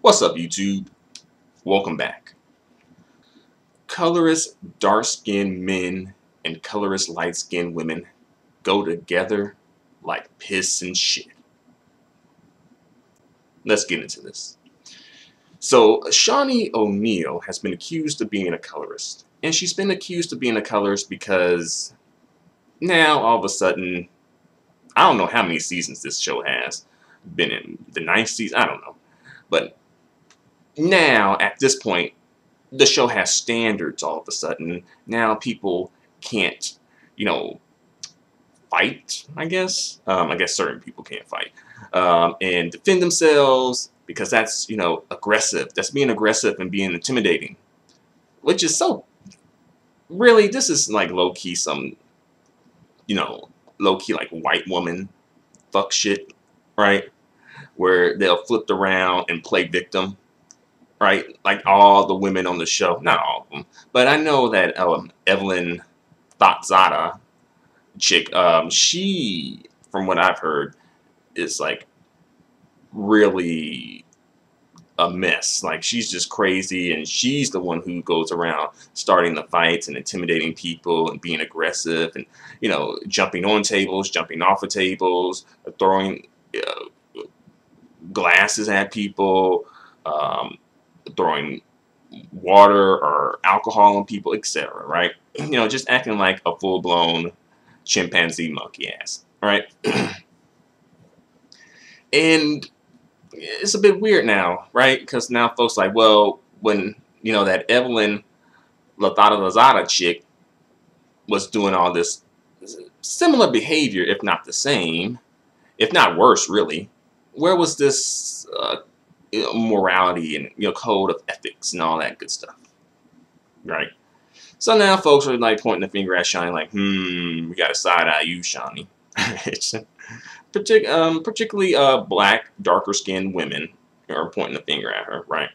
What's up, YouTube? Welcome back. Colorist dark-skinned men and colorist light-skinned women go together like piss and shit. Let's get into this. So, Shaunie O'Neal has been accused of being a colorist. And she's been accused of being a colorist because now, all of a sudden, I don't know how many seasons this show has been in. The ninth season? I don't know. But now, at this point, the show has standards all of a sudden. Now people can't, you know, fight, I guess. Um, I guess certain people can't fight. Um, and defend themselves because that's, you know, aggressive. That's being aggressive and being intimidating. Which is so, really, this is like low-key some, you know, low-key like white woman fuck shit, right? Where they'll flip around and play victim right? Like all the women on the show, not all of them, but I know that um, Evelyn Thotzada chick, um, she, from what I've heard, is like really a mess. Like she's just crazy, and she's the one who goes around starting the fights and intimidating people and being aggressive and you know jumping on tables, jumping off of tables, throwing uh, glasses at people. Um, throwing water or alcohol on people, etc. Right? You know, just acting like a full-blown chimpanzee monkey ass. Right? and it's a bit weird now, right? Because now folks like, well, when you know that Evelyn Lathada Lazada chick was doing all this similar behavior, if not the same, if not worse, really. Where was this uh, morality and you know code of ethics and all that good stuff, right? So now folks are like pointing the finger at Shaunie like, hmm, we got to side eye you, Shaunie. Partic um, particularly uh, black, darker skinned women are pointing the finger at her, right?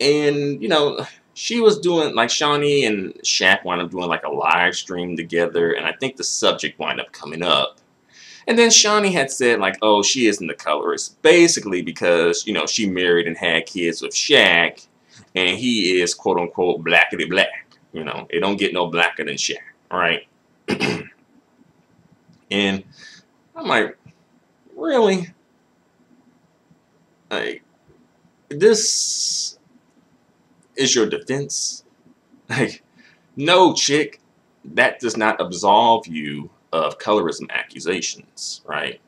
And, you know, she was doing, like, Shaunie and Shaq wound up doing, like, a live stream together, and I think the subject wound up coming up. And then Shaunie had said, like, oh, she isn't the colorist. Basically because, you know, she married and had kids with Shaq, and he is, quote unquote, blackety black. You know, it don't get no blacker than Shaq, right? and I'm like, really? Like, this is your defense? Like, no, chick, that does not absolve you of colorism accusations, right?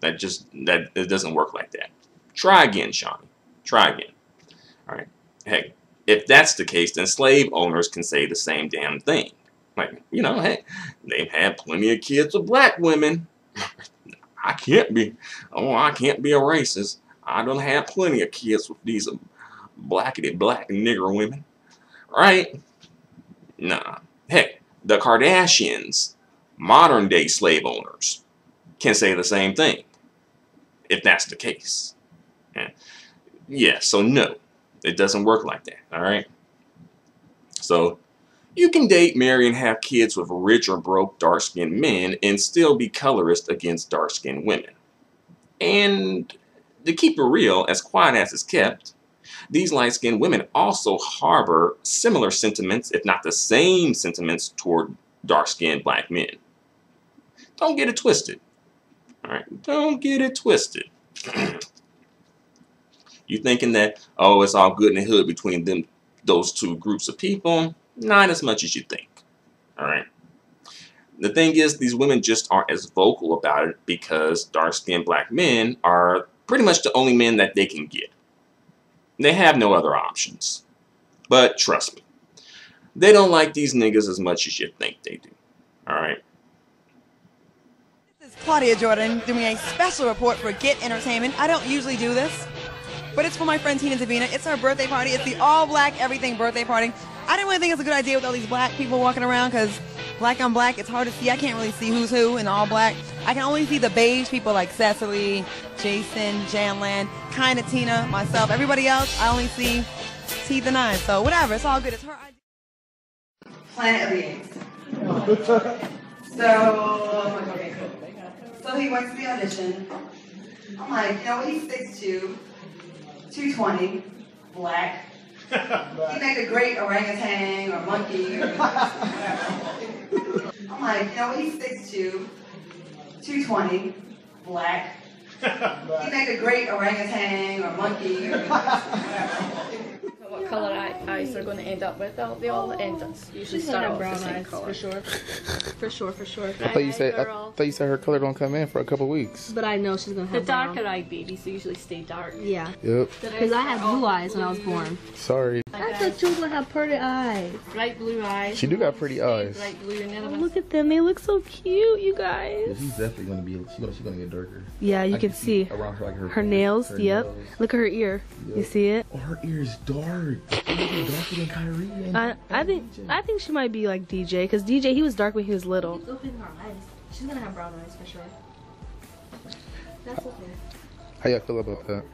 That just, that it doesn't work like that. Try again, Shaunie. Try again. All right. Hey, if that's the case, then slave owners can say the same damn thing. Like, you know, hey, they've had plenty of kids with black women. I can't be, oh, I can't be a racist. I don't have plenty of kids with these um, blackety black nigger women. Right? Nah. Heck, the Kardashians modern day slave owners can say the same thing, if that's the case. Yeah, so no, it doesn't work like that, all right? So you can date, marry, and have kids with rich or broke dark-skinned men and still be colorist against dark-skinned women. And to keep it real, as quiet as it's kept, these light-skinned women also harbor similar sentiments, if not the same sentiments, toward dark-skinned black men. Don't get it twisted. Alright, don't get it twisted. you thinking that, oh, it's all good in the hood between them, those two groups of people? Not as much as you think. Alright? The thing is, these women just aren't as vocal about it because dark-skinned black men are pretty much the only men that they can get. They have no other options. But trust me, they don't like these niggas as much as you think they do. Alright? Claudia Jordan doing a special report for Get Entertainment. I don't usually do this, but it's for my friend Tina Davina. It's her birthday party. It's the all black everything birthday party. I didn't really think it's a good idea with all these black people walking around because black on black, it's hard to see. I can't really see who's who in all black. I can only see the beige people like Cecily, Jason, Janland, kind of Tina, myself. Everybody else, I only see T the Nine. So whatever, it's all good. It's her idea. Planet of the Apes. So, so he went to the audition. I'm like, you know, what he's 6'2", 220, black. He make a great orangutan or monkey. Or I'm like, you know, what he's 6'2", 220, black. He make a great orangutan or monkey. what color eyes they're going to end up with. They'll, they all end up usually She's start off brown the same eyes color. for sure. For sure, for sure. I thought you said I thought you said her color don't come in for a couple weeks. But I know she's gonna The have brown. darker eyed babies usually stay dark. Yeah, Yep. because I had blue oh, eyes when I was born. Sorry. I thought you were gonna have pretty eyes. Bright blue eyes. She do got pretty eyes. Bright blue. None of us. Look at them; they look so cute, you guys. She's definitely gonna be. She's gonna. She's gonna get darker. Yeah, you can see around her like her. her nails. Yep. Look at her ear. You see it? Oh, her ear's dark. She's darker than Kyrie. And I I think I think she might be like DJ because DJ he was dark when he was little. Open her eyes. She's gonna have brown eyes for sure. That's okay. How y'all feel about that?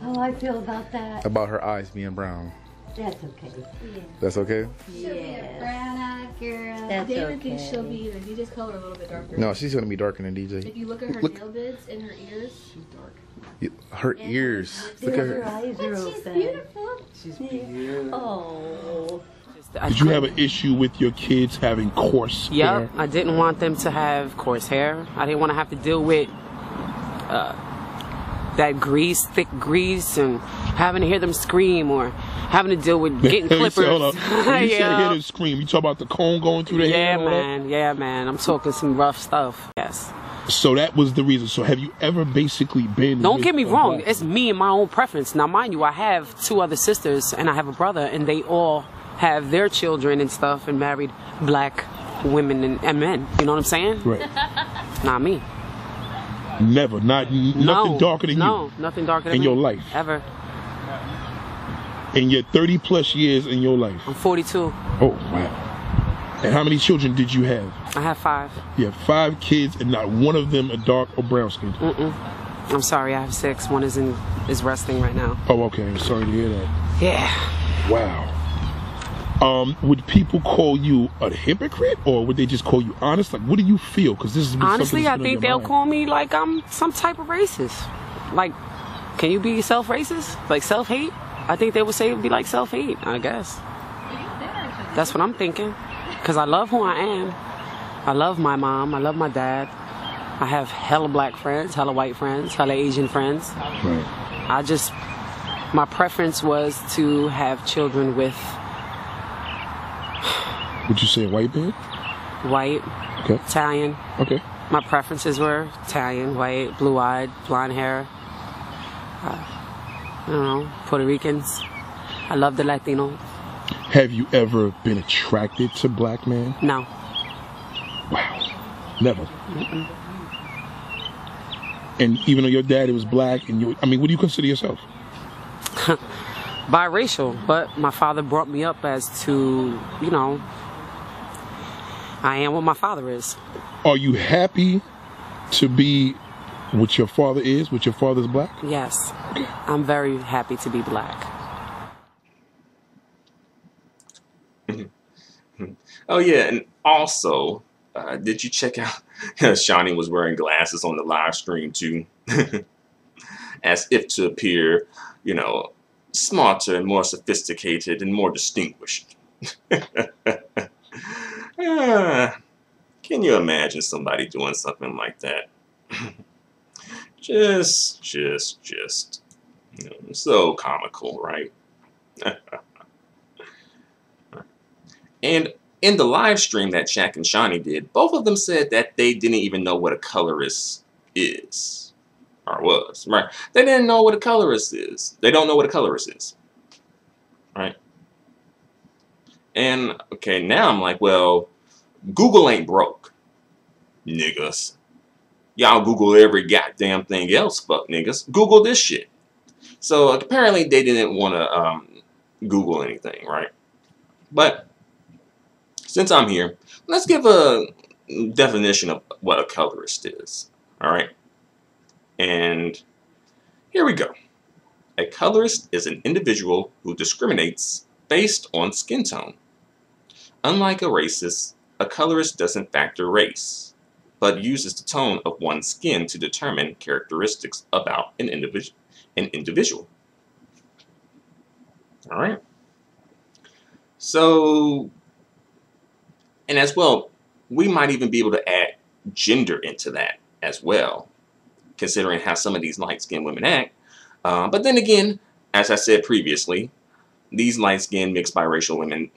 How I feel about that? About her eyes being brown. That's okay. Yeah. That's okay. She'll yes. be a Brown eyed girl. That's David thinks okay. she'll be either DJ's color or a little bit darker. No, she's gonna be darker than DJ. If you look at her Look- nail beds and her ears, she's dark. You- Her ears. Look at Her her. eyes are open. She's beautiful. Oh. Did you have an issue with your kids having coarse hair? Yep, I didn't want them to have coarse hair. I didn't want to have to deal with uh, that grease, thick grease, and having to hear them scream or having to deal with getting Let clippers. say, hold on. When you say yeah, hear them scream, you talk about the comb going through the hair yeah, and all that? man, yeah, man. I'm talking some rough stuff. Yes. So that was the reason. So have you ever basically been Don't get me wrong. It's me and my own preference. Now, mind you, I have two other sisters and I have a brother, and they all have their children and stuff and married black women and, and men. You know what I'm saying? Right. Not me. Never. Not nothing no, darker than you. no, nothing darker than in me. your life. Ever. In your 30 plus years in your life. I'm 42. Oh, wow. And how many children did you have? I have five. You have five kids and not one of them are dark or brown skinned. Mm-mm. I'm sorry, I have six. One is in is resting right now. Oh, okay. I'm sorry to hear that. Yeah. Wow. Um, would people call you a hypocrite or would they just call you honest? Like, what do you feel? Because this is Honestly, I think that's been on they'll your call me like I'm some type of racist. Like, can you be self-racist? Like self-hate? I think they would say it would be like self-hate. I guess. That's what I'm thinking. Cause I love who I am. I love my mom. I love my dad. I have hella black friends, hella white friends, hella Asian friends. Right. I just, my preference was to have children with Would you say white man? white, Okay. Italian. Okay. My preferences were Italian, white, blue-eyed, blonde hair. Uh, I don't know, Puerto Ricans. I love the Latino. Have you ever been attracted to black men? No, Wow. Never. And even though your daddy was black, and you, I mean, what do you consider yourself? biracial, but my father brought me up as to, you know, I am what my father is. Are you happy to be what your father is, what your father's black? Yes, I'm very happy to be black. Oh yeah, and also, uh, did you check out? Shaunie was wearing glasses on the live stream too, as if to appear, you know, smarter and more sophisticated and more distinguished. Can you imagine somebody doing something like that? just, just, just, you know, so comical, right? And in the live stream that Shaq and Shaunie did, both of them said that they didn't even know what a colorist is. Or was, right? They didn't know what a colorist is. They don't know what a colorist is. Right? And, okay, now I'm like, well, Google ain't broke. Niggas. Y'all Google every goddamn thing else, fuck niggas. Google this shit. So apparently they didn't want to um, Google anything, right? But since I'm here, let's give a definition of what a colorist is. All right. And here we go. A colorist is an individual who discriminates based on skin tone. Unlike a racist, a colorist doesn't factor race. but uses the tone of one's skin to determine characteristics about an individual. An individual. All right. So, and as well, we might even be able to add gender into that as well, considering how some of these light-skinned women act. Uh, but then again, as I said previously, these light-skinned mixed biracial women,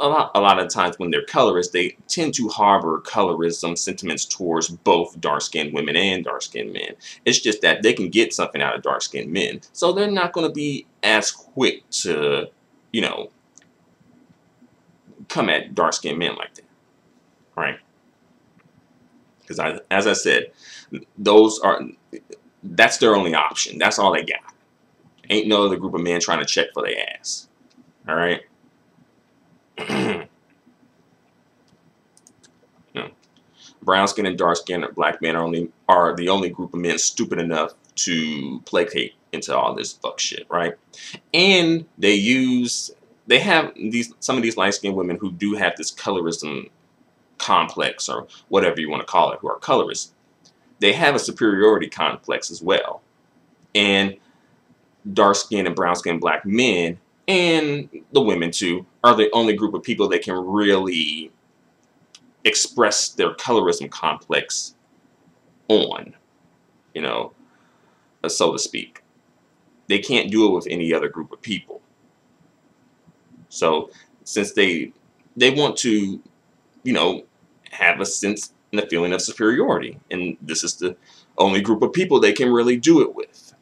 a lot, a lot of times when they're colorist, they tend to harbor colorism sentiments towards both dark-skinned women and dark-skinned men. It's just that they can get something out of dark-skinned men, so they're not going to be as quick to, you know, come at dark-skinned men like that, right? Because I, as I said, those are that's their only option. That's all they got. Ain't no other group of men trying to check for their ass. All right. no. Brown skin and dark skin black men are only are the only group of men stupid enough to placate into all this fuck shit, right? And they use they have these some of these light skinned women who do have this colorism complex or whatever you want to call it, who are colorists. They have a superiority complex as well. And dark skinned and brown skinned black men and the women too are the only group of people that can really express their colorism complex on, you know, so to speak. They can't do it with any other group of people. So since they they want to, you know, have a sense and a feeling of superiority, and this is the only group of people they can really do it with.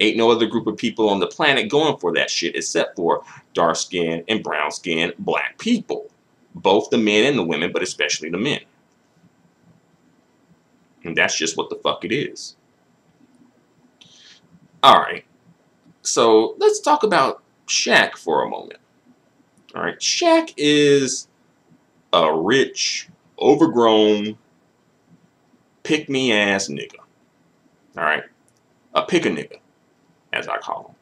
Ain't no other group of people on the planet going for that shit except for dark skin and brown skin black people. Both the men and the women, but especially the men. And that's just what the fuck it is. Alright. So let's talk about Shaq for a moment. Alright, Shaq is a rich, overgrown, pick-me ass nigga. Alright? A pick a nigga, as I call him.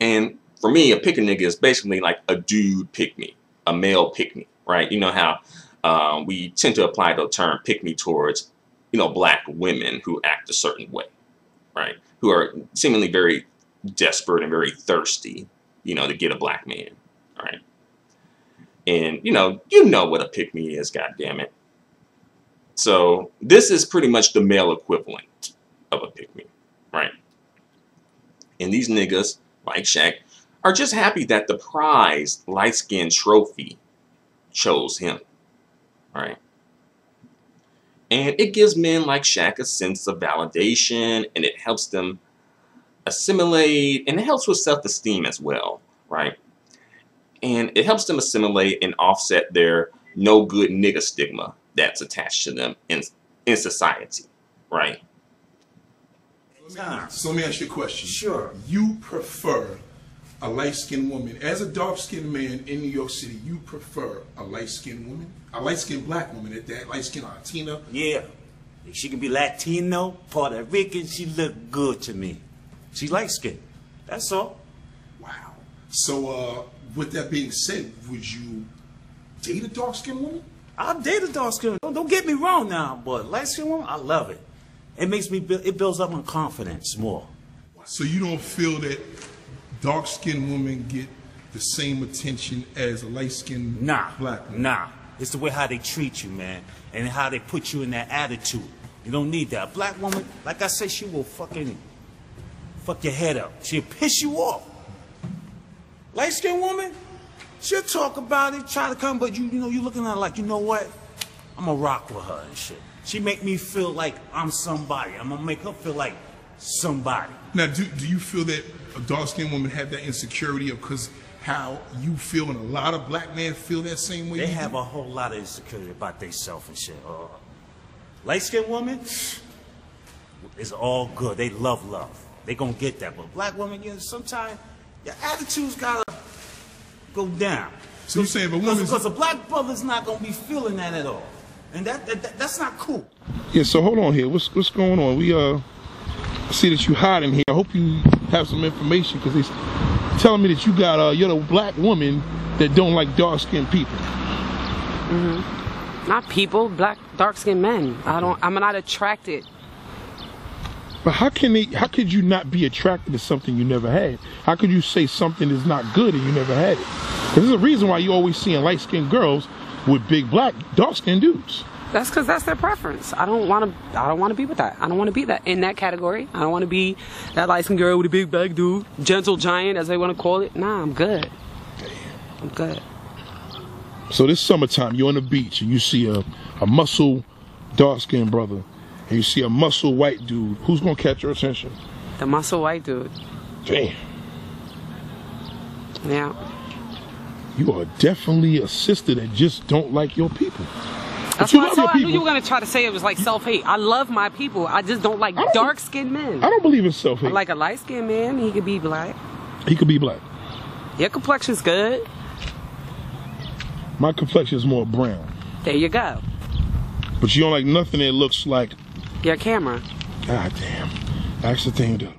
And for me, a pick a nigga is basically like a dude pick me, a male pick me, right? You know how um, we tend to apply the term pick me towards, you know, black women who act a certain way, right? Who are seemingly very desperate and very thirsty, you know, to get a black man, right? And, you know, you know what a pick me is, God damn it. So this is pretty much the male equivalent of a pick me, right? And these niggas, like Shaq, are just happy that the prize light skin trophy chose him, right? And it gives men like Shaq a sense of validation and it helps them assimilate and it helps with self-esteem as well, right? And it helps them assimilate and offset their no good nigga stigma that's attached to them in, in society, right? So let me ask you a question. Sure. You prefer a light-skinned woman, as a dark-skinned man in New York City, you prefer a light-skinned woman? A light-skinned black woman at that, light-skinned Latina? Yeah. If she can be Latino, Puerto Rican, she look good to me. She light skinned. That's all. Wow. So, uh, with that being said, would you date a dark-skinned woman? I'll date a dark skinned don't, don't get me wrong now, but light skinned woman, I love it. It makes me, build, it builds up my confidence more. So you don't feel that dark-skinned women get the same attention as a light-skinned Nah, black woman? nah. It's the way how they treat you, man, and how they put you in that attitude. You don't need that. A black woman, like I said, she will fucking fuck your head up. She'll piss you off. Light skinned woman, she'll talk about it, try to come, but you, you know, you looking at her like, you know what? I'm gonna rock with her and shit. She make me feel like I'm somebody. I'm gonna make her feel like somebody. Now, do, do you feel that a dark-skinned woman have that insecurity of because how you feel and a lot of black men feel that same way? They have do? a whole lot of insecurity about themselves and shit. Uh, light skinned woman is all good. They love love. They gonna get that. But black women, you know, sometimes your attitude's gotta go down. So you saying if a woman's- because a black brother's not gonna be feeling that at all, and that, that, that that's not cool. Yeah, so hold on here. What's what's going on? We uh see that you hiding here. I hope you have some information because they telling me that you got uh you're the black woman that don't like dark skinned people. Mm-hmm. Not people, black, dark skinned men. I don't. I'm not attracted. But how can they? How could you not be attracted to something you never had? How could you say something is not good and you never had it? 'Cause there's a reason why you always seeing light skinned girls with big black, dark skinned dudes. That's because that's their preference. I don't want to. I don't want to be with that. I don't want to be that in that category. I don't want to be that light skinned girl with a big black dude, gentle giant, as they want to call it. Nah, I'm good. I'm good. So this summertime, you're on the beach and you see a, a muscle, dark skinned brother, and you see a muscle white dude. Who's gonna catch your attention? The muscle white dude. Damn, Yeah. you are definitely a sister that just don't like your people. That's you why I, love told- your I knew you were gonna try to say it was like self hate. I love my people. I just don't like don't- dark skinned men. I don't believe in self I hate. like a light skinned man. He could be black. he could be black. Your complexion's good. My complexion is more brown, There you go. but you don't like nothing that looks like. Your camera. God damn, that's the thing. That,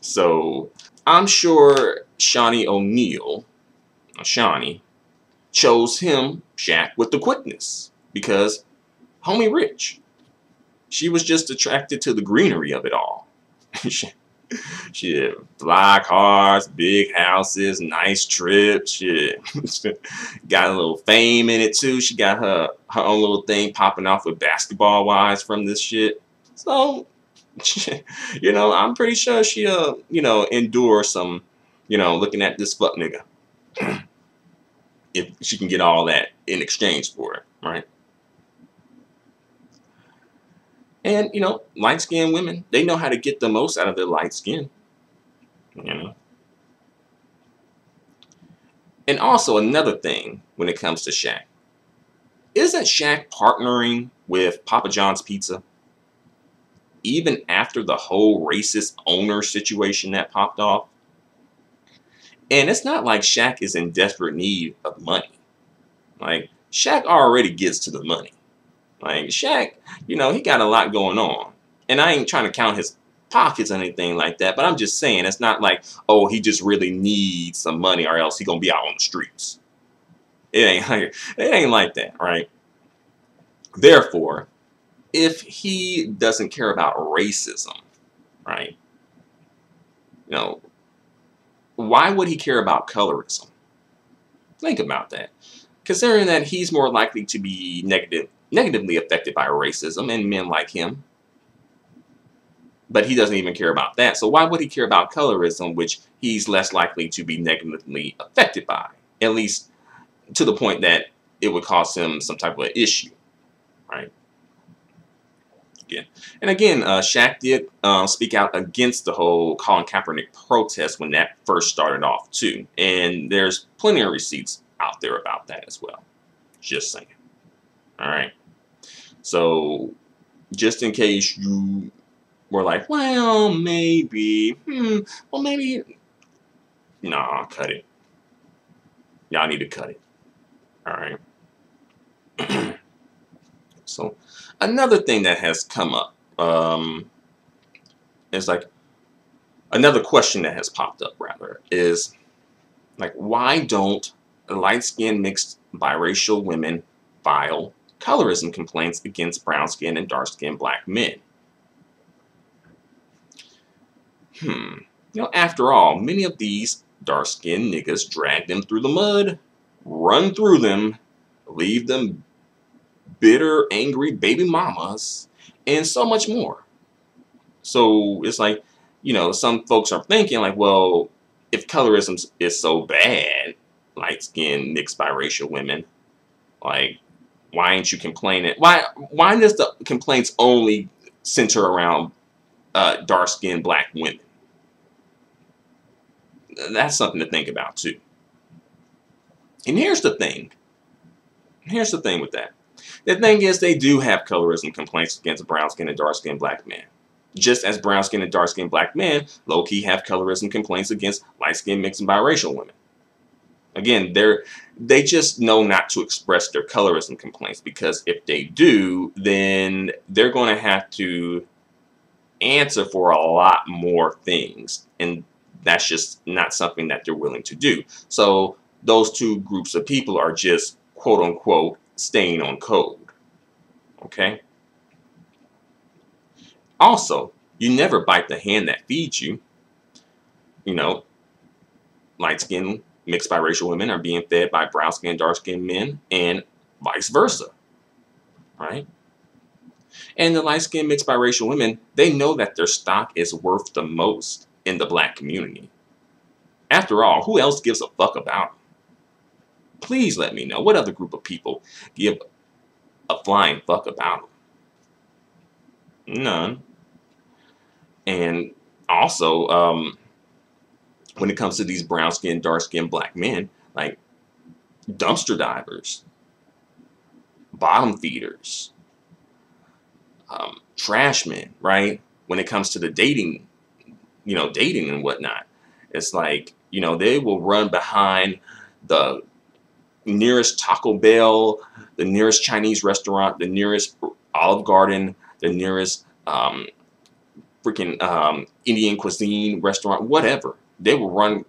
So I'm sure Shaunie O'Neal, or Shaunie, chose him, Shaq, with the quickness because homie rich. She was just attracted to the greenery of it all. had fly cars, big houses, nice trips. She got a little fame in it too. She got her her own little thing popping off with basketball wise from this shit. So you know, I'm pretty sure she uh, you know, endure some, you know, looking at this fuck nigga. if she can get all that in exchange for it, right? And you know, light skinned women, they know how to get the most out of their light skin. You know. And also another thing when it comes to Shaq. Isn't Shaq partnering with Papa John's Pizza? even after the whole racist owner situation that popped off. And it's not like Shaq is in desperate need of money. Like, Shaq already gets to the money. Like, Shaq, you know, he got a lot going on. And I ain't trying to count his pockets or anything like that, but I'm just saying it's not like, oh, he just really needs some money or else he gonna be out on the streets. It ain't like, it ain't like that, right? Therefore, if he doesn't care about racism, right? You know, why would he care about colorism? Think about that. Considering that he's more likely to be negative, negatively affected by racism and men like him. But he doesn't even care about that. So why would he care about colorism, which he's less likely to be negatively affected by? At least to the point that it would cause him some type of issue, right? Again. And again, uh, Shaq did uh, speak out against the whole Colin Kaepernick protest when that first started off too. And there's plenty of receipts out there about that as well. Just saying. All right. So just in case you were like, well, maybe, hmm, well, maybe, nah, I'll cut it. Y'all need to cut it. All right. so another thing that has come up um, is like another question that has popped up rather is like why don't light-skinned mixed biracial women file colorism complaints against brown-skinned and dark-skinned black men? Hmm. You know, after all, many of these dark-skinned niggas drag them through the mud, run through them, leave them bitter, angry baby mamas, and so much more. So it's like, you know, some folks are thinking like, well, if colorism is so bad, light-skinned, mixed biracial women, like, why ain't you complaining? Why why does the complaints only center around uh, dark-skinned black women? That's something to think about too. And here's the thing. Here's the thing with that. The thing is, they do have colorism complaints against brown skinned and dark skinned black men. Just as brown skinned and dark skinned black men low key have colorism complaints against light skinned mixed and biracial women. Again, they're they just know not to express their colorism complaints because if they do, then they're going to have to answer for a lot more things. And that's just not something that they're willing to do. So those two groups of people are just quote unquote staying on code. Okay? Also, you never bite the hand that feeds you. You know, light skinned, mixed biracial women are being fed by brown skinned, dark skinned men, and vice versa. Right? And the light skinned, mixed biracial women, they know that their stock is worth the most in the black community. After all, who else gives a fuck about them? Please let me know what other group of people give a flying fuck about them. None. And also, um, when it comes to these brown skinned, dark skinned black men, like dumpster divers, bottom feeders, um, trash men, right? When it comes to the dating, you know, dating and whatnot, it's like, you know, they will run behind the nearest Taco Bell, the nearest Chinese restaurant, the nearest Olive Garden, the nearest um, freaking um, Indian cuisine restaurant, whatever. They will run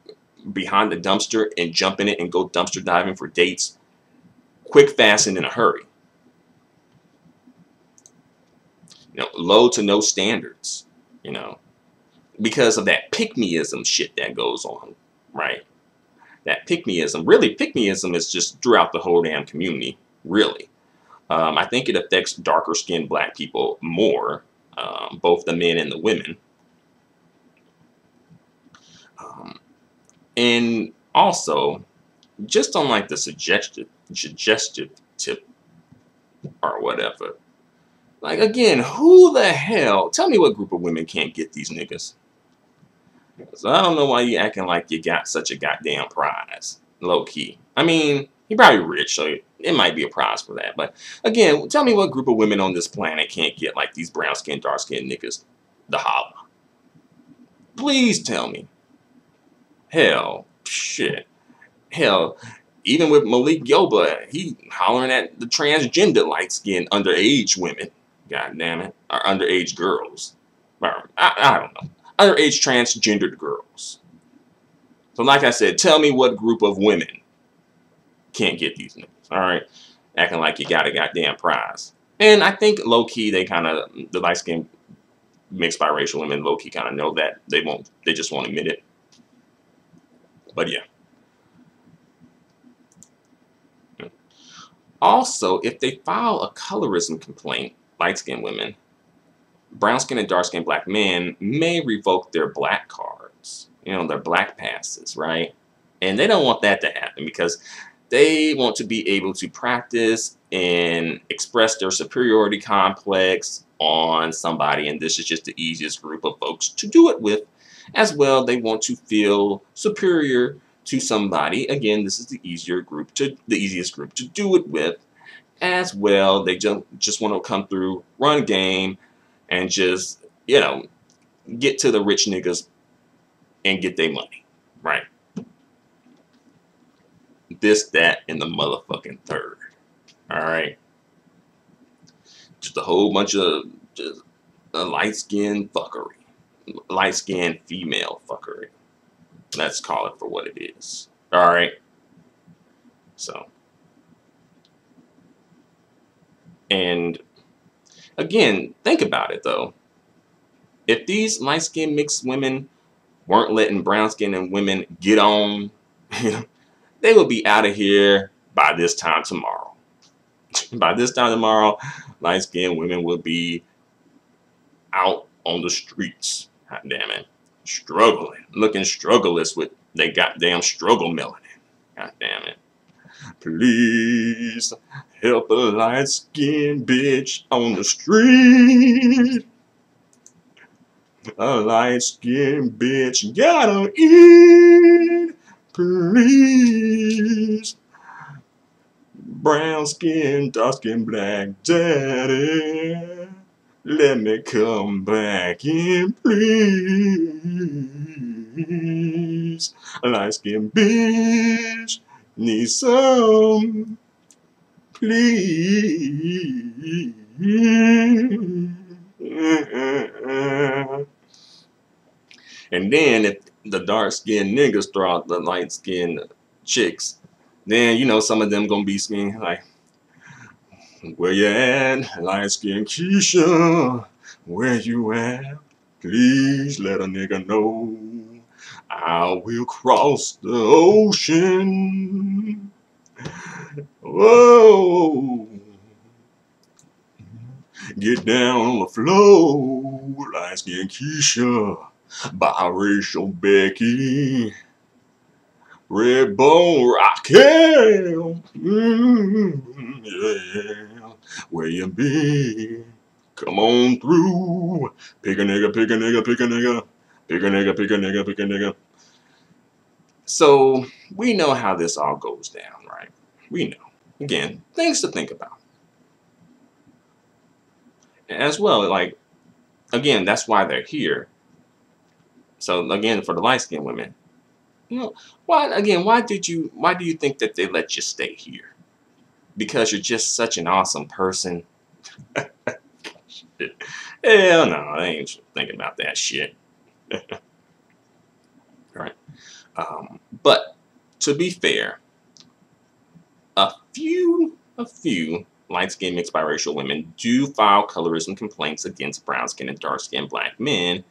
behind the dumpster and jump in it and go dumpster diving for dates quick, fast, and in a hurry. You know, low to no standards, you know, because of that pick-meism shit that goes on, right? That pick-meism, really, pick-meism is just throughout the whole damn community, really. Um, I think it affects darker skinned black people more, um, both the men and the women. Um, and also, just on like the suggestive, suggestive tip or whatever, like again, who the hell? Tell me what group of women can't get these niggas. So I don't know why you acting like you got such a goddamn prize, low key. I mean, he probably rich, so it might be a prize for that. But again, tell me what group of women on this planet can't get like these brown skinned, dark skinned niggas the holla. Please tell me. Hell, shit. Hell, even with Malik Yoba, he hollering at the transgender light skinned underage women. God damn it. Or underage girls. I, I don't know. Underage transgendered girls. So like I said, tell me what group of women can't get these niggas. All right, acting like you got a goddamn prize. And I think low key they kind of the light skin mixed biracial women low key kind of know that they won't. They just won't admit it. But yeah. Also, if they file a colorism complaint, light skinned women, brown skinned and dark skinned black men may revoke their black cards, you know, their black passes, right? And they don't want that to happen because they want to be able to practice and express their superiority complex on somebody, and this is just the easiest group of folks to do it with. As well, they want to feel superior to somebody. Again, this is the easier group to the easiest group to do it with. As well, they just just want to come through, run game, and just you know get to the rich niggas and get their money, right? this, that, and the motherfucking third. Alright? Just a whole bunch of just light skinned fuckery. Light skinned female fuckery. Let's call it for what it is. Alright? So. And again, think about it though. If these light skinned mixed women weren't letting brown skinned women get on, they would be out of here by this time tomorrow. by this time tomorrow, light skinned women would be out on the streets. God damn it. Struggling. Looking struggleless with they goddamn struggle melanin. God damn it. Please help a light skinned bitch on the street. A light skinned bitch gotta eat. Please. Brown skin, dark skin, black daddy. Let me come back in, please. A Light skin bitch, need some, please. And then if the dark skinned niggas throw out the light skinned chicks, Then you know some of them gonna be me like, where you at, light skin Keisha? Where you at? Please let a nigga know. I will cross the ocean. Whoa. Get down on the floor, light skin Keisha, biracial Becky, red bone Raquel, mm, yeah, where you been? Come on through, pick a nigga, pick a nigga, pick a nigga, pick a nigga, pick a nigga, pick a nigga. So we know how this all goes down, right? We know. Again, things to think about as well. Like, again, that's why they're here. So again, for the light skinned women, you know, why again? Why did you? Why do you think that they let you stay here? Because you're just such an awesome person. Hell no, I ain't thinking about that shit. right. Um, but to be fair, a few, a few light-skinned mixed biracial women do file colorism complaints against brown-skinned and dark-skinned black men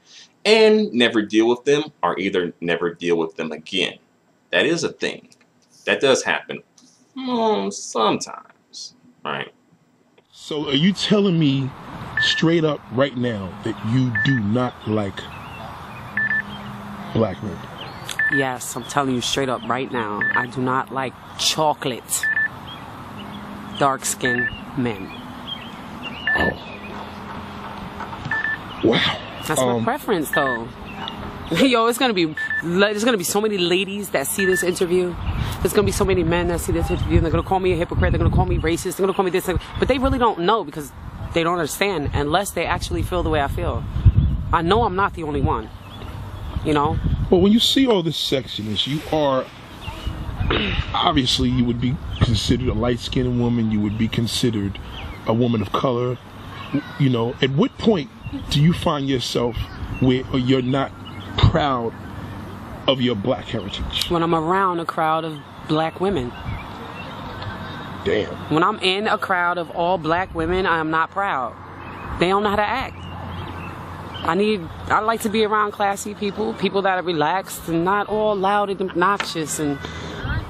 and never deal with them or either never deal with them again. That is a thing. That does happen um, sometimes, right? So are you telling me straight up right now that you do not like black men? Yes, I'm telling you straight up right now. I do not like chocolate dark skinned men. Oh. Wow. That's my Um, preference though. Yo, it's gonna be there's gonna be so many ladies that see this interview. There's gonna be so many men that see this interview and they're gonna call me a hypocrite, they're gonna call me racist, they're gonna call me this, but they really don't know because they don't understand unless they actually feel the way I feel. I know I'm not the only one. You know? Well, when you see all this sexiness, you are obviously you would be considered a light-skinned woman. You would be considered a woman of color. You know, at what point do you find yourself where you're not proud of your black heritage? When I'm around a crowd of black women. Damn. When I'm in a crowd of all black women, I am not proud. They don't know how to act. I need, I like to be around classy people, people that are relaxed and not all loud and obnoxious and,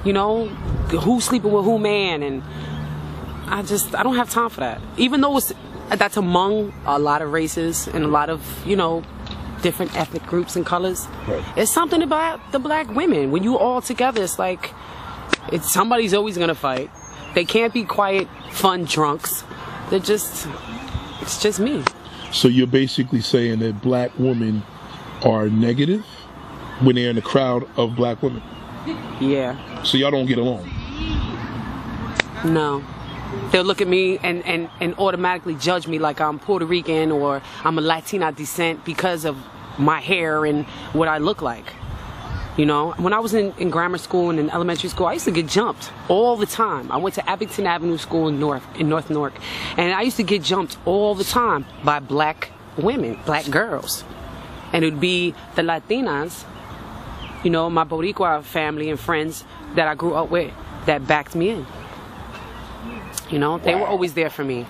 you know, who's sleeping with who man and I just, I don't have time for that. Even though it's, that's among a lot of races and a lot of, you know, different ethnic groups and colors. Right. It's something about the black women. When you all together, it's like, it's somebody's always gonna fight. They can't be quiet, fun drunks. They're just, it's just me. So you're basically saying that black women are negative when they're in a crowd of black women. Yeah. So y'all don't get along. No. They'll look at me and, and, and automatically judge me like I'm Puerto Rican or I'm a Latina descent because of my hair and what I look like. You know, when I was in, in grammar school and in elementary school, I used to get jumped all the time. I went to Abington Avenue School in North in North Newark, and I used to get jumped all the time by black women, black girls, and it would be the Latinas, you know, my Boricua family and friends that I grew up with that backed me in. You know, they were always there for me.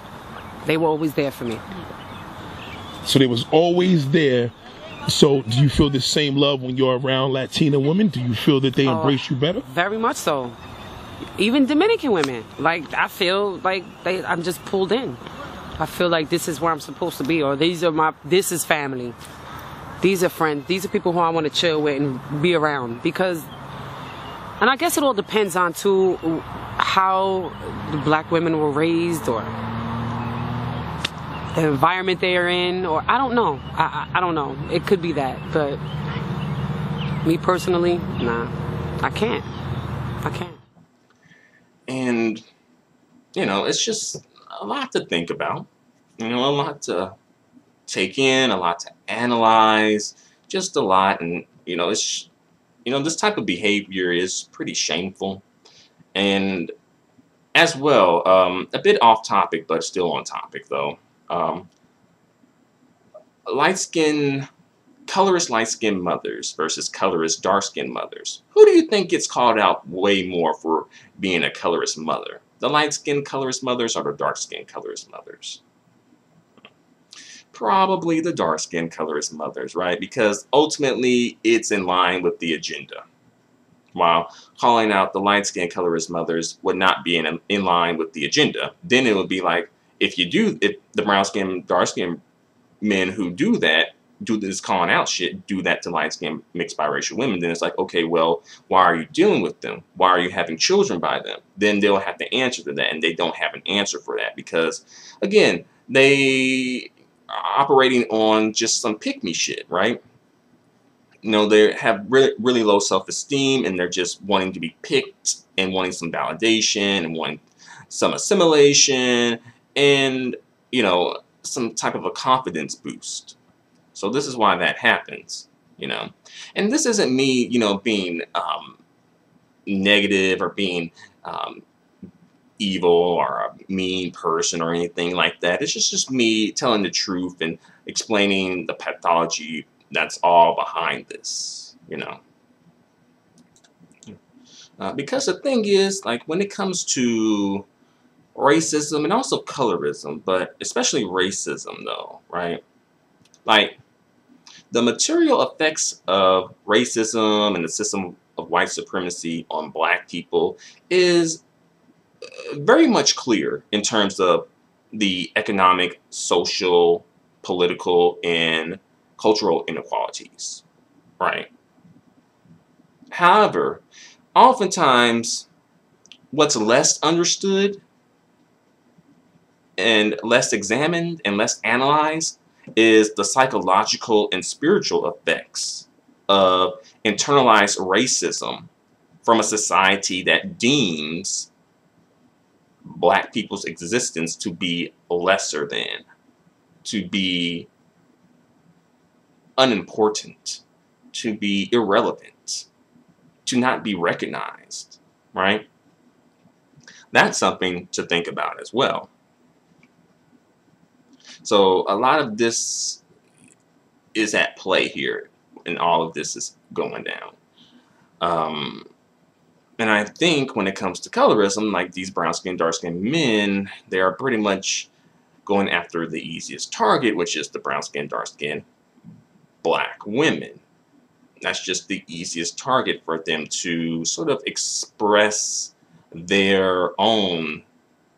They were always there for me. So they was always there. So do you feel the same love when you're around Latina women? Do you feel that they Oh. embrace you better? Very much so. Even Dominican women, like I feel like they, I'm just pulled in. I feel like this is where I'm supposed to be, or these are my, this is family. These are friends. These are people who I want to chill with and be around because, and I guess it all depends on too how the black women were raised or the environment they are in, or I don't know. I, I, I don't know. It could be that, but me personally, nah, I can't. I can't. And, you know, it's just a lot to think about. You know, a lot to take in, a lot to analyze, just a lot. And, you know, it's, you know, this type of behavior is pretty shameful. And as well, um, a bit off topic, but still on topic though. Um, light skin colorist light-skinned mothers versus colorist dark-skinned mothers. Who do you think gets called out way more for being a colorist mother? The light-skinned colorist mothers or the dark-skinned colorist mothers? Probably the dark-skinned colorist mothers, right? Because ultimately it's in line with the agenda. While calling out the light-skinned colorist mothers would not be in, in line with the agenda. Then it would be like, if you do, if the brown skin, dark skin men who do that, do this calling out shit, do that to light skinned mixed biracial women, then it's like, okay, well, why are you dealing with them? Why are you having children by them? Then they'll have to answer to that, and they don't have an answer for that because, again, they operating on just some pick me shit, right? You know, they have really, really low self esteem and they're just wanting to be picked and wanting some validation and wanting some assimilation and, you know, some type of a confidence boost. So this is why that happens, you know. And this isn't me, you know, being um, negative or being um, evil or a mean person or anything like that. It's just, just me telling the truth and explaining the pathology that's all behind this, you know. Uh, because the thing is, like, when it comes to racism and also colorism, but especially racism, though, right? Like, the material effects of racism and the system of white supremacy on black people is very much clear in terms of the economic, social, political, and cultural inequalities, right? However, oftentimes what's less understood and less examined and less analyzed is the psychological and spiritual effects of internalized racism from a society that deems black people's existence to be lesser than, to be unimportant, to be irrelevant, to not be recognized, right? That's something to think about as well. So a lot of this is at play here, and all of this is going down. Um, and I think when it comes to colorism, like these brown-skinned, dark-skinned men, they are pretty much going after the easiest target, which is the brown-skinned, dark-skinned black women. That's just the easiest target for them to sort of express their own,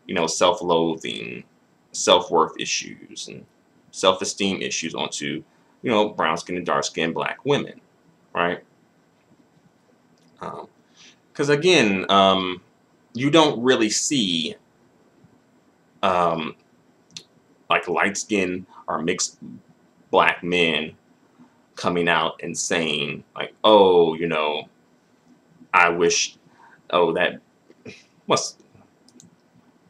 you know, self-loathing, self-worth issues and self-esteem issues onto, you know, brown skin and dark skinned black women, right? Um, Because again, um, you don't really see um, like light skin or mixed black men coming out and saying like, oh, you know, I wish, oh, that must,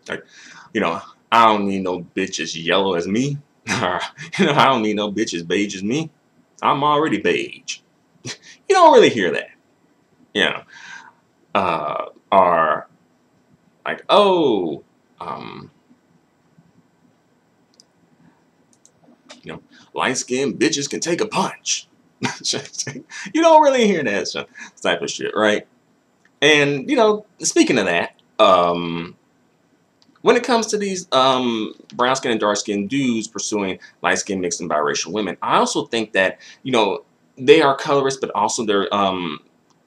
like, you know, I don't need no bitch as yellow as me. you know, I don't need no bitch as beige as me. I'm already beige. you don't really hear that. You know, uh, are like, oh, um, you know, light-skinned bitches can take a punch. you don't really hear that type of shit, right? And, you know, speaking of that, um, when it comes to these um, brown skin and dark skin dudes pursuing light skin mixed and biracial women, I also think that you know they are colorist, but also they're um,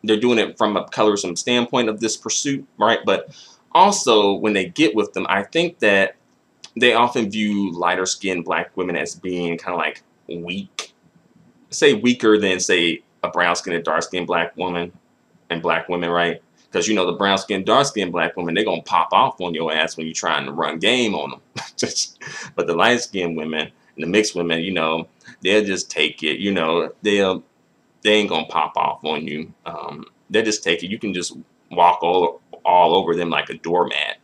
they're doing it from a colorism standpoint of this pursuit, right? But also when they get with them, I think that they often view lighter skinned black women as being kind of like weak, say weaker than say a brown skinned dark skinned black woman and black women, right? Because you know the brown skinned, dark skinned black women, they're gonna pop off on your ass when you're trying to run game on them. but the light skinned women and the mixed women, you know, they'll just take it. You know, they'll they ain't gonna pop off on you. Um, they just take it. You can just walk all all over them like a doormat,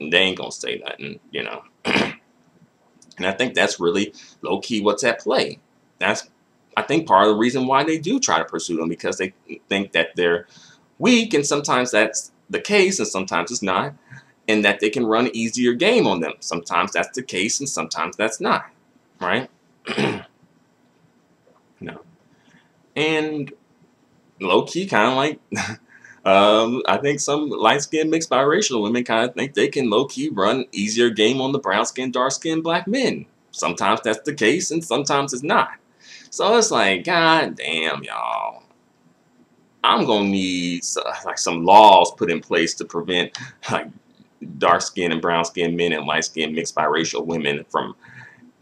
and they ain't gonna say nothing. You know. and I think that's really low key what's at play. That's I think part of the reason why they do try to pursue them because they think that they're weak, and sometimes that's the case, and sometimes it's not, and that they can run an easier game on them. Sometimes that's the case, and sometimes that's not, right? and low key kind of like. Um, I think some light skinned mixed biracial women kind of think they can low key run easier game on the brown skinned, dark skinned black men. Sometimes that's the case, and sometimes it's not. So it's like, god damn, y'all. I'm gonna need uh, like some laws put in place to prevent like dark skinned and brown skinned men and light skinned mixed biracial women from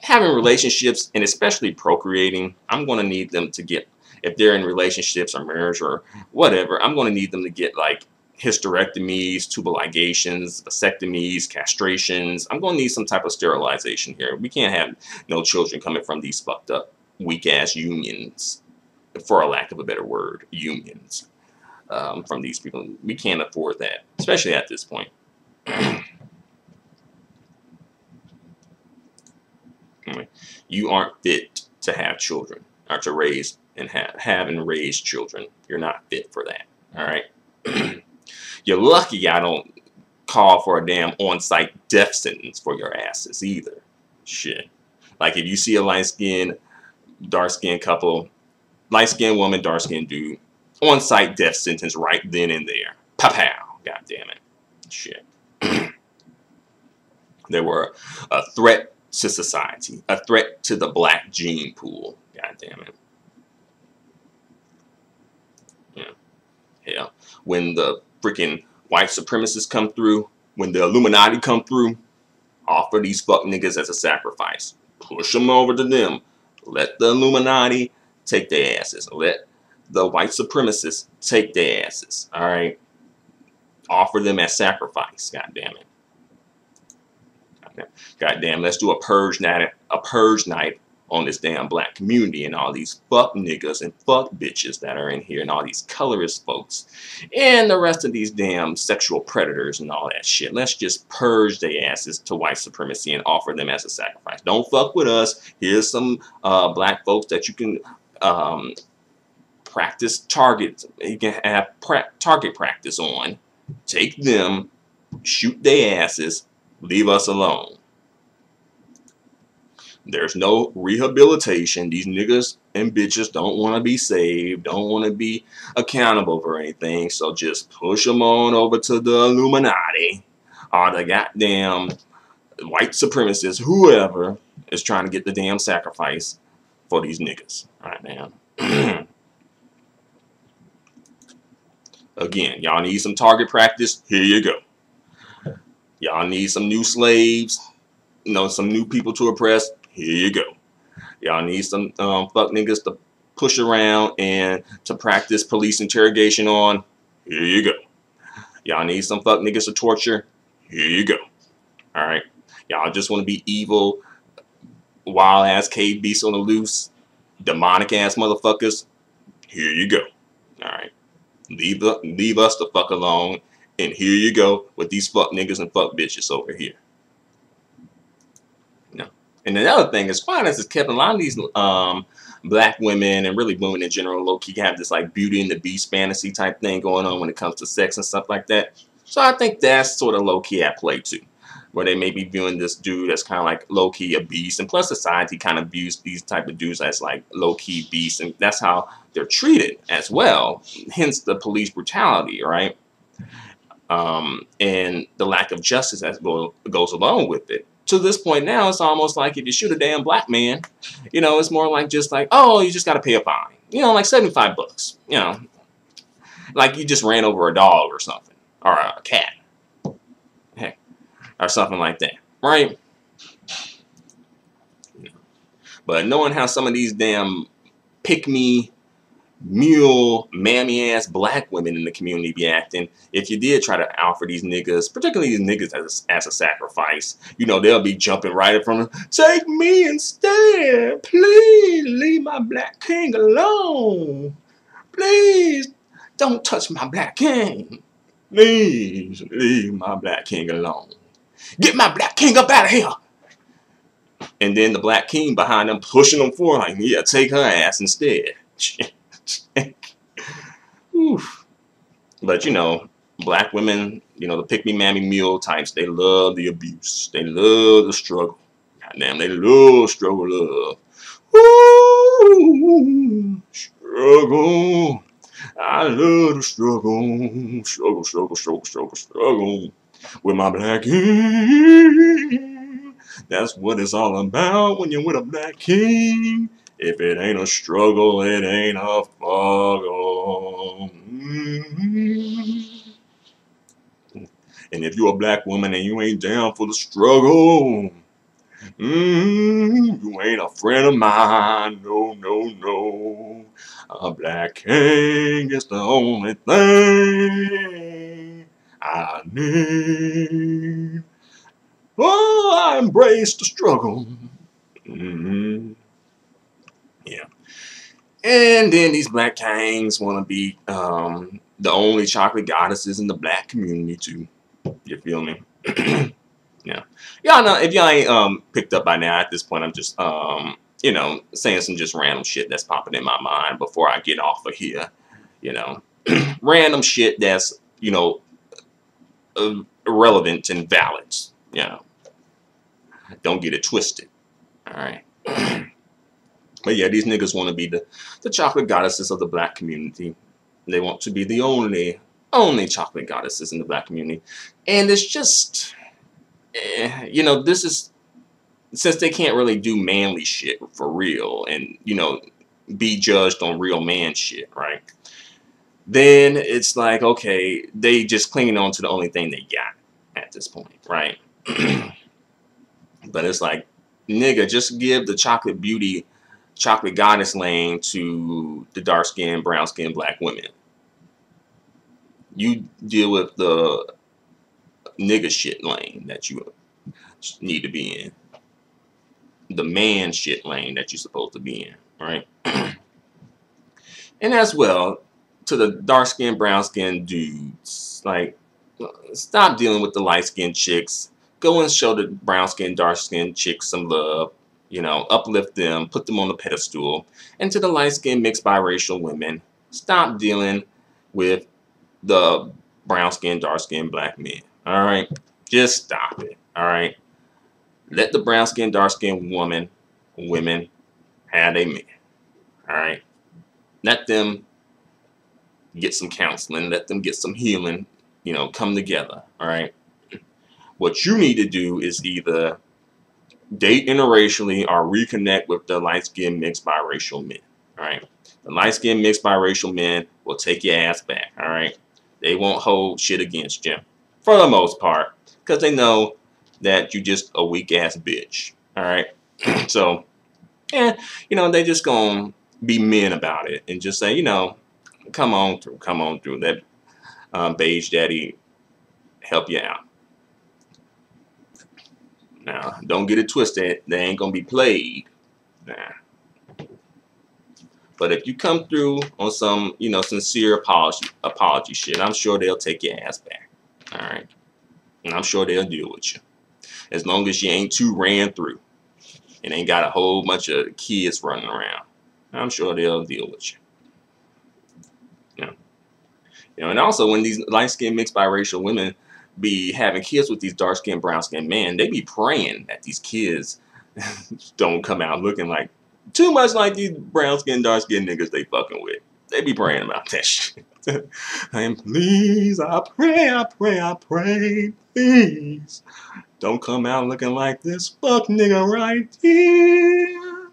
having relationships and especially procreating. I'm gonna need them to get if they're in relationships or marriage or whatever, I'm going to need them to get like hysterectomies, tubal ligations, vasectomies, castrations. I'm going to need some type of sterilization here. We can't have no children coming from these fucked up, weak ass unions, for a lack of a better word, unions um, from these people. We can't afford that, especially at this point. you aren't fit to have children or to raise and ha have and raise children. You're not fit for that. All right. You're lucky I don't call for a damn on-site death sentence for your asses either. Shit. Like if you see a light-skinned, dark-skinned couple, light-skinned woman, dark-skinned dude, on-site death sentence right then and there. Pow-pow. God damn it. Shit. they were a threat to society, a threat to the black gene pool. God damn it. Hell, when the freaking white supremacists come through, when the Illuminati come through, offer these fuck niggas as a sacrifice. Push them over to them. Let the Illuminati take their asses. Let the white supremacists take their asses. All right. Offer them as sacrifice. God damn it. God damn. Let's do a purge night. A purge night on this damn black community and all these fuck niggas and fuck bitches that are in here and all these colorist folks and the rest of these damn sexual predators and all that shit. Let's just purge their asses to white supremacy and offer them as a sacrifice. Don't fuck with us. Here's some uh, black folks that you can um, practice target. You can have pra target practice on. Take them, shoot their asses, leave us alone. There's no rehabilitation. These niggas and bitches don't want to be saved, don't want to be accountable for anything. So just push them on over to the Illuminati or the goddamn white supremacists, whoever is trying to get the damn sacrifice for these niggas. right now. Again, y'all need some target practice. Here you go. Y'all need some new slaves, you know, some new people to oppress. Here you go. Y'all need some um, fuck niggas to push around and to practice police interrogation on. Here you go. Y'all need some fuck niggas to torture. Here you go. Alright. Y'all just want to be evil, wild ass cave beasts on the loose, demonic ass motherfuckers. Here you go. Alright. Leave the leave us the fuck alone. And here you go with these fuck niggas and fuck bitches over here. And another thing is finance is lot of these um, black women and really women in general low key have this like beauty and the beast fantasy type thing going on when it comes to sex and stuff like that. So I think that's sort of low key at play too. Where they may be viewing this dude as kind of like low key a beast, and plus society kind of views these type of dudes as like low key beasts, and that's how they're treated as well. Hence the police brutality, right? Um, and the lack of justice that go, goes along with it to this point now, it's almost like if you shoot a damn black man, you know, it's more like just like, oh, you just got to pay a fine. You know, like 75 bucks. You know, like you just ran over a dog or something. Or a cat. Heck. Or something like that. Right? But knowing how some of these damn pick-me mule, mammy ass black women in the community be acting. If you did try to offer these niggas, particularly these niggas as a, as a sacrifice, you know, they'll be jumping right in front of them. Take me instead. Please leave my black king alone. Please don't touch my black king. Please leave my black king alone. Get my black king up out of here. And then the black king behind them pushing them forward like, yeah, take her ass instead. but you know, black women, you know, the pick me mammy mule types, they love the abuse. They love the struggle. Goddamn, they love struggle love. Woo! Struggle. I love to struggle, struggle, struggle, struggle, struggle, struggle with my black king. That's what it's all about when you're with a black king. If it ain't a struggle, it ain't a struggle. Mm-hmm. And if you're a black woman and you ain't down for the struggle, mm, you ain't a friend of mine. No, no, no. A black king is the only thing I need. Oh, I embrace the struggle. Mm-hmm. Yeah. And then these black kings want to be um, the only chocolate goddesses in the black community too. You feel me? yeah. Y'all know if y'all ain't um, picked up by now at this point, I'm just um, you know, saying some just random shit that's popping in my mind before I get off of here. You know, random shit that's, you know, uh, irrelevant and valid. You know, don't get it twisted. All right. but yeah, these niggas want to be the, the chocolate goddesses of the black community. They want to be the only, only chocolate goddesses in the black community. And it's just, eh, you know, this is since they can't really do manly shit for real and, you know, be judged on real man shit, right? Then it's like, okay, they just clinging on to the only thing they got at this point, right? but it's like, nigga, just give the chocolate beauty, chocolate goddess lane to the dark skinned, brown skinned black women. You deal with the nigga shit lane that you need to be in the man shit lane that you're supposed to be in, right? and as well, to the dark skinned, brown skinned dudes, like, stop dealing with the light skinned chicks. Go and show the brown skinned, dark skinned chicks some love. You know, uplift them, put them on the pedestal. And to the light skinned, mixed biracial women, stop dealing with the brown skinned, dark skinned black men. All right? Just stop it. All right? Let the brown skinned, dark skinned woman, women have a man. Alright? Let them get some counseling. Let them get some healing. You know, come together. Alright? What you need to do is either date interracially or reconnect with the light skinned mixed biracial men. Alright? The light skinned mixed biracial men will take your ass back. Alright? They won't hold shit against you. For the most part. Because they know that you're just a weak ass bitch. All right. so, yeah, you know, they just gonna be men about it and just say, you know, come on through, come on through. That um, beige daddy help you out. Now, don't get it twisted. They ain't gonna be played. Nah. But if you come through on some, you know, sincere apology, apology shit, I'm sure they'll take your ass back. All right. And I'm sure they'll deal with you as long as you ain't too ran through and ain't got a whole bunch of kids running around. I'm sure they'll deal with you. You know, you know and also when these light-skinned mixed biracial women be having kids with these dark-skinned, brown-skinned men, they be praying that these kids don't come out looking like too much like these brown-skinned, dark-skinned niggas they fucking with. They be praying about that shit. and please, I pray, I pray, I pray, please. Don't come out looking like this fuck nigga right here.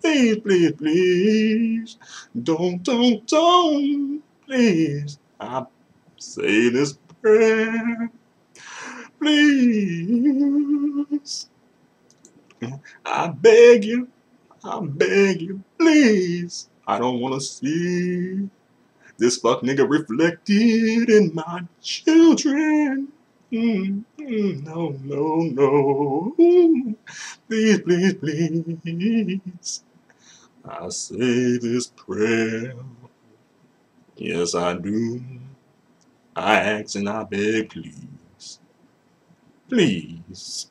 Please, please, please. Don't, don't, don't. Please. I say this Please. I beg you. I beg you. Please. I don't want to see this fuck nigga reflected in my children. Mm, mm, no, no, no. Please, please, please. I say this prayer. Yes, I do. I ask and I beg, please. Please.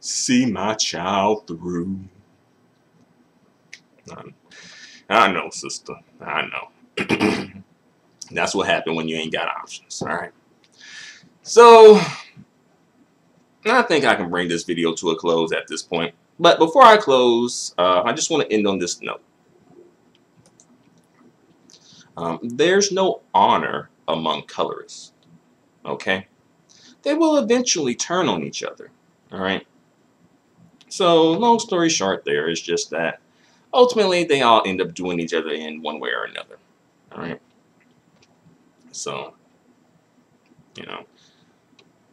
See my child through. I, know, sister. I know. That's what happened when you ain't got options, alright? So, I think I can bring this video to a close at this point. But before I close, uh, I just want to end on this note. Um, there's no honor among colorists. Okay? They will eventually turn on each other. Alright? So, long story short there is just that ultimately they all end up doing each other in one way or another. Alright? So, you know,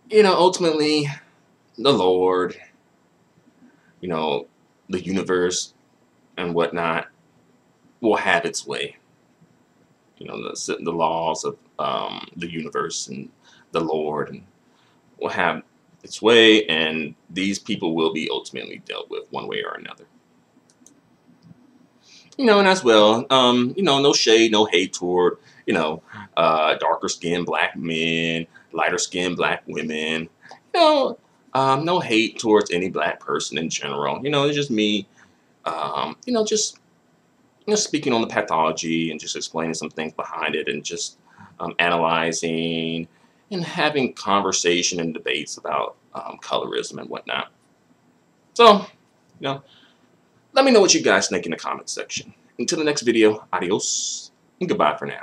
you know, ultimately, the Lord, you know, the universe and whatnot will have its way. You know, the, the laws of um, the universe and the Lord and will have its way, and these people will be ultimately dealt with one way or another. You know, and as well, um, you know, no shade, no hate toward, you know, uh, darker skinned black men, lighter skinned black women. You know, um, no hate towards any black person in general. You know, it's just me, um, you know, just you know, speaking on the pathology and just explaining some things behind it and just um, analyzing and having conversation and debates about um, colorism and whatnot. So, you know, let me know what you guys think in the comment section. Until the next video, adios and goodbye for now.